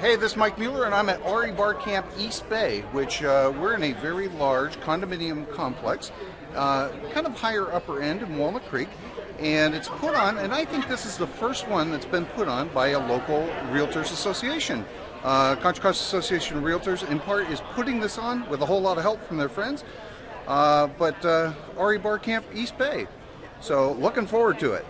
Hey, this is Mike Mueller, and I'm at RE Bar Camp East Bay, which uh, we're in a very large condominium complex, uh, kind of higher upper end in Walnut Creek. And it's put on, and I think this is the first one that's been put on by a local Realtors Association. Uh, Contra Costa Association of Realtors, in part, is putting this on with a whole lot of help from their friends. Uh, but uh, RE Bar Camp East Bay. So, looking forward to it.